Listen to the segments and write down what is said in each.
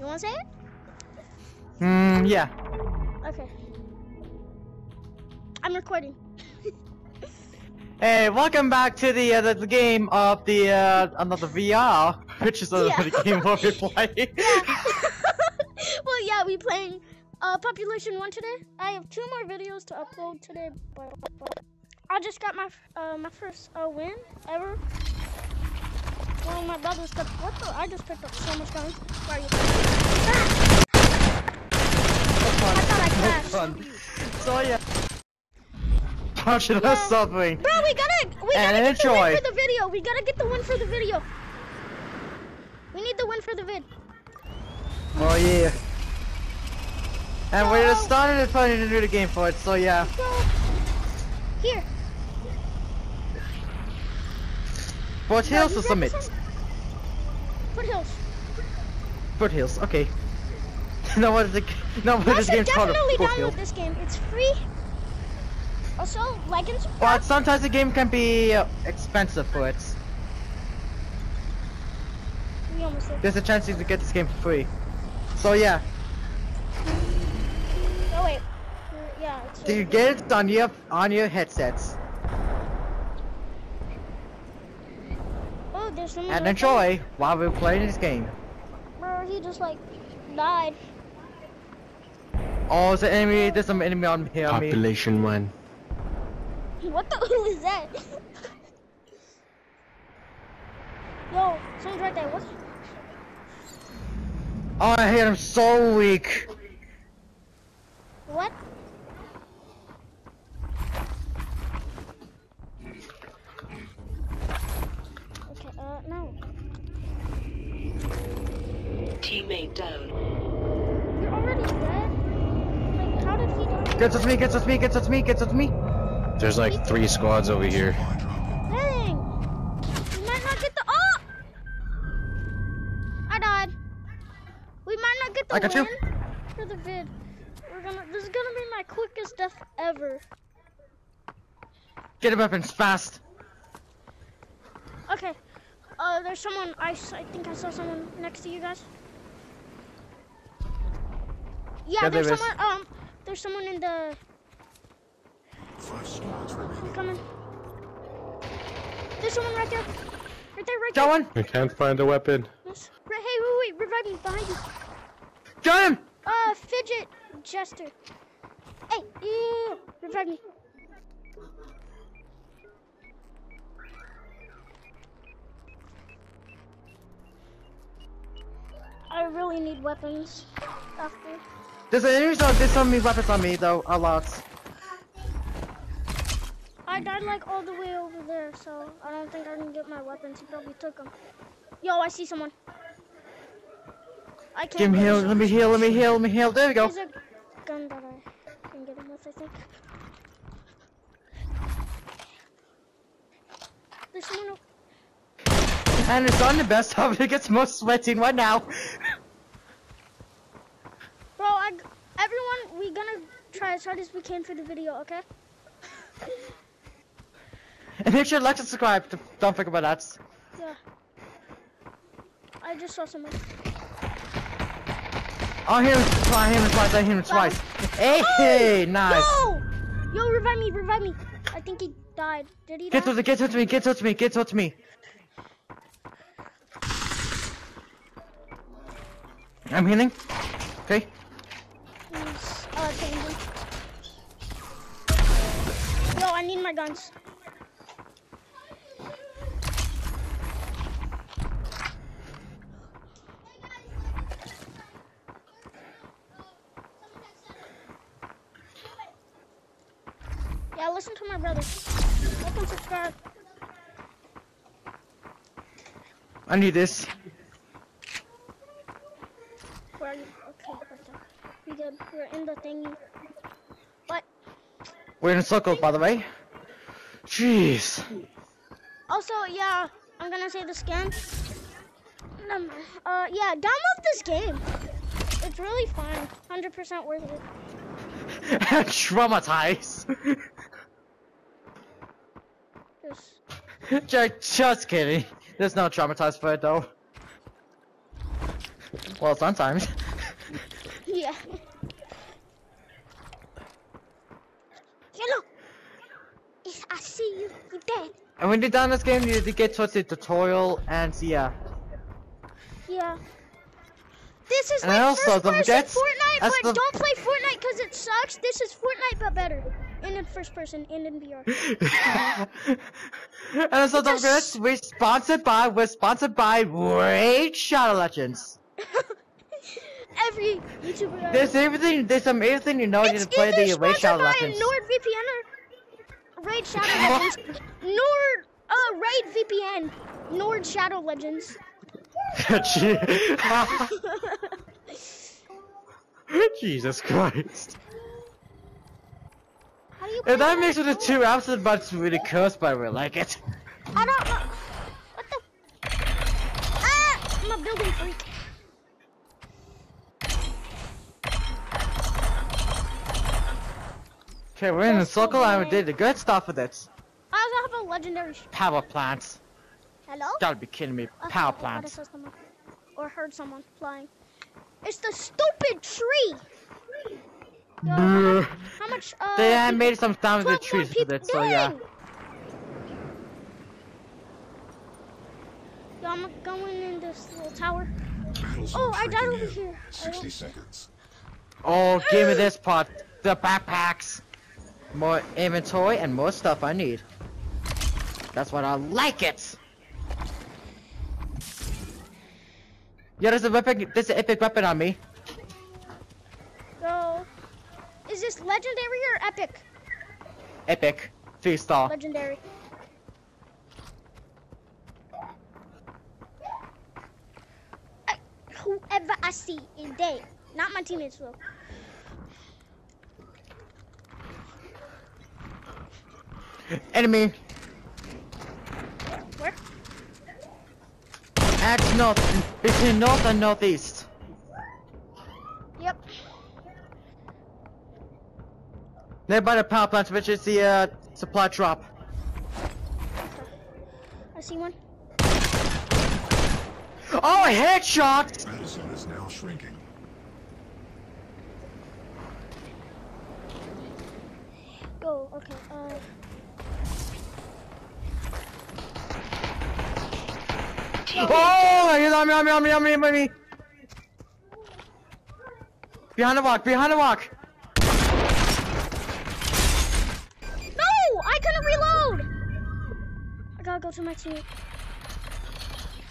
You wanna say it? Hmm, yeah. Okay. I'm recording. Hey, welcome back to the uh, the, the game of the uh another VR, which is Yeah. another game what we play. well, yeah, we playing uh, Population 1 today. I have two more videos to upload today, but I just got my uh, my first uh, win ever. Of my brothers what the? I just picked up so much guns. Where are you? Ah! I thought I crashed. Fun. So yeah. Punch it or something. Bro, we gotta, we And gotta get the win for the video. We gotta get the win for the video. We need the win for the vid. Oh yeah. And we're just No. starting to play to do the game for it. So yeah. Here. Foothills you or summit? this Foothills. Foothills. Okay. no, what is it? No, what is game called? definitely download this game. It's free. Also, like and subscribe. But sometimes the game can be uh, expensive for it. Did. There's a chance you to get this game for free. So yeah. Oh wait. Yeah. It's Do you get it on your on your headsets Oh, there's someone. and right enjoy while we're playing this game? Bro, he just like died. Oh, there's an enemy. There's some enemy on here. On me. Population one. What the hell is that? Yo, someone's right there. What? Oh, I hate him so weak. What? Okay, uh, no. Teammate down. You're already dead? Like, how did he die? Gets us me. Gets us me. Gets us me. Gets us me. There's like three squads over here. Dang! We might not get the- Oh! I died. We might not get the I got you. for the vid. We're gonna- This is gonna be my quickest death ever. Get the weapons fast. Okay. Uh, there's someone. I, I think I saw someone next to you guys. Yeah, Yeah, there's there is. someone. Um, there's someone in the. I'm coming. There's someone right there. Right there, right Got one. I can't find a weapon. there. Yes. Right, hey, wait, wait, revive me behind you. Got him. Uh, fidget jester. Hey, yeah, revive me. I really need weapons after. There's an enemy. on- There's so many weapons on me though. A lot. I died like all the way over there, so I don't think I can get my weapons. He probably took them. Yo, I see someone. I can't. Give me heal. Let me heal. Let me heal. Let me heal. There we go. There's a gun that I can get him with, I think. There's someone. And it's on the best of it. gets most sweating right now. Bro, I, everyone, we're gonna try as hard as we can for the video, okay? And make sure to like and subscribe. Don't forget about that. Yeah. I just saw someone. I hear him twice. I hear him twice. I hear him twice. Hey, oh, hey, nice. Yo! Yo, revive me, revive me. I think he died. Did he Get die? to get to me, get to me, get to me. I'm healing. Okay. Uh, changing. Yo, I need my guns. Yeah, listen to my brother. Like subscribe. I need this. Where are you? Okay, right there. We good. We're in the thingy. But We're in a circle, by the way. Jeez. also, yeah, I'm gonna say this again. Uh, yeah, download this game. It's really fun. 100% worth it. Traumatized. Just, just, just kidding. There's no traumatized for it though. Well, sometimes. Yeah. Yellow. Yes, I Dead. and when you're done this game, you need to get towards the tutorial and yeah. Yeah. This is And like also, first don't person forget, Fortnite, that's but the- don't play Fortnite because it sucks. This is Fortnite but better, and in first person and in VR. and also, don't It's forget, we're sponsored by, we're sponsored by Raid Shadow Legends. Every YouTuber. There's everything, there's some everything you know you need to play the Raid Shadow Legends. NordVPN or Raid Shadow Legends. Nord, uh, Raid VPN. Nord Shadow Legends. Jesus Christ. How do you If that makes it a two episode, but it's really cursed, but we like it. I don't know. What the? Ah! I'm a building freak. Okay, we're in the Just so circle and we bad. did the good stuff with it. I also have a legendary. Power plants. Hello? Gotta be kidding me. I Power thought- I I someone. Or heard someone flying. It's the stupid tree. Yo, how much? How much uh, They uh, people- made some damage to the 12 more trees with it, so yeah. Yo, I'm going in this little tower. Battles Oh, I died over here. 60 seconds. Oh, give me this part. The backpacks. More inventory and more stuff I need. That's what I like it. Yeah, there's a weapon. There's an epic weapon on me. So, is this legendary or epic? Epic. Three star. Legendary. I- Whoever I see is dead. Not my teammates though. Enemy. Where? Axe north. Between north and northeast. Yep. Nearby the power plant, which is the uh, supply drop. I see one. Oh, a headshot! Battle zone is now shrinking. Go. Okay. Uh. Oh, he's on me, on me, on me, on me, on me. Behind the rock, behind the rock. No! I couldn't reload. I gotta go to my teammate.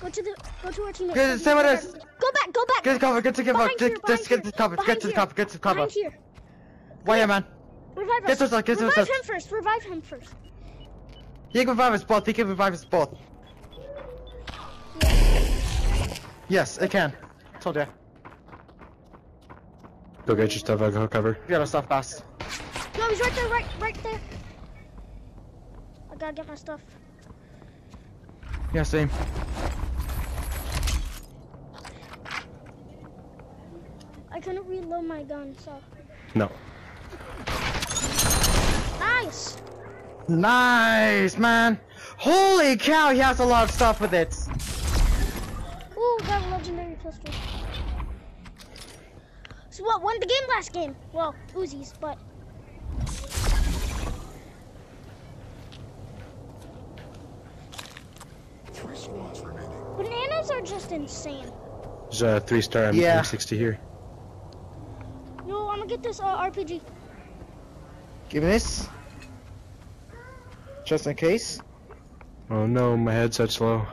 Go to the. Go to our teammate. Good, stay with us. Go back. Go back. Get cover, get to cover, get, here, just get to cover, get to cover, get to cover. Behind here. Why here, man? Revive Get to us, get to us. Revive him first. Revive him first. He can revive us both, he can revive us both. Yes, it can. Told ya. Go get your stuff, I'll go cover. You got our stuff fast. No, he's right there. Right. Right there. I gotta get my stuff. Yeah, same. I couldn't reload my gun, so. No. Nice. Nice, man. Holy cow, he has a lot of stuff with it. Ooh, got pistol. So what? Won the game last game. Well, Uzis, but Three squads remaining. bananas are just insane. There's a three star Yeah. M60 here. Yo, I'm gonna get this uh, RPG. Give me this. Just in case. Oh no, my headset's low.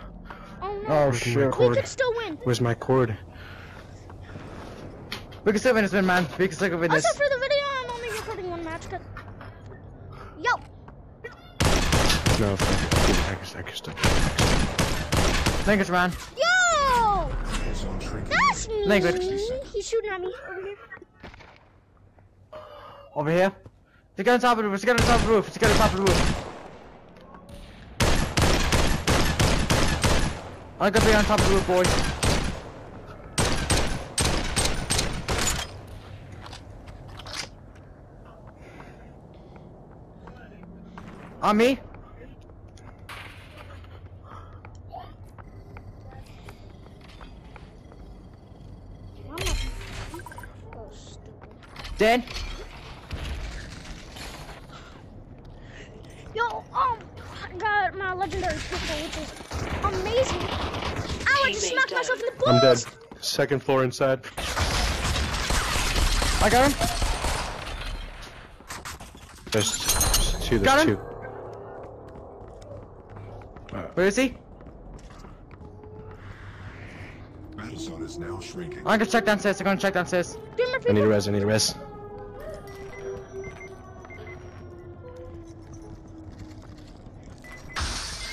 Oh no. Where's my we cord? could still win. Where's my cord? We can still win this one, man. We can still win this. Also, for the video, I'm only recording one match. 'cause- Yo, No, fuck. I can, I can still. Thank you, man. yo, Battle zone shrinking. that's me. Language. He's shooting at me over here. Over here. Let's get on top of the roof. Let's get on top of the roof. Let's get on top of the roof. I gotta be on top of the boy. On me? Dead? Ow, I just Teammate smacked down. myself in the balls. I'm dead. Second floor inside. I got him. There's two. Got There's him? two. Where is he? Battle zone is now shrinking. I'm gonna check downstairs. I'm gonna check downstairs. I need a res. I need a res.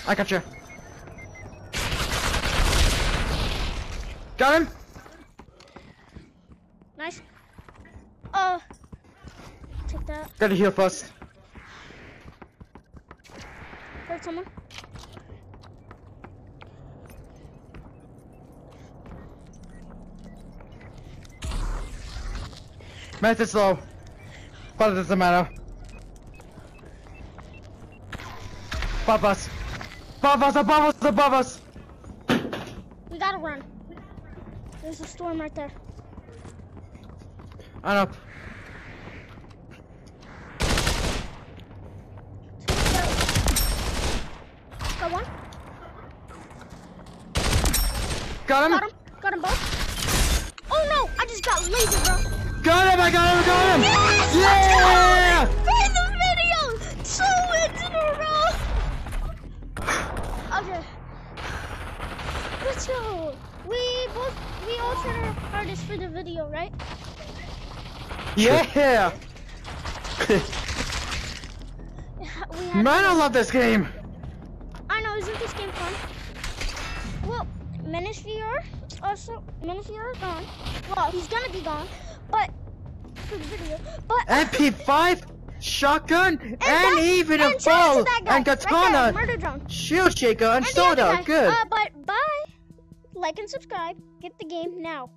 I got you. Got him. Nice. Uh, take that. Gotta heal first. Hurt someone. Meth is low. But it doesn't matter. Above us. Above us, above us, above us. We gotta run. There's a storm right there. I know. Got one. Got him. Got him. Got him both. Oh no! I just got laser, bro. Got him, I got him, I got him. Yes! Yeah! For the video! Two wins in a row! Okay. Let's go! We both, we all tried our hardest for the video, right? Yeah. We Man, I love this game. I know, isn't this game fun? Well, Minisphere, also, Minisphere is gone. Well, he's gonna be gone, but, for the video, but, MP5, shotgun, and, that- even a and out bow, to that guy, and right katana, there, Murder Drone. shield shaker, and And soda. Good. Uh, but bye. Like and subscribe. Get the game now.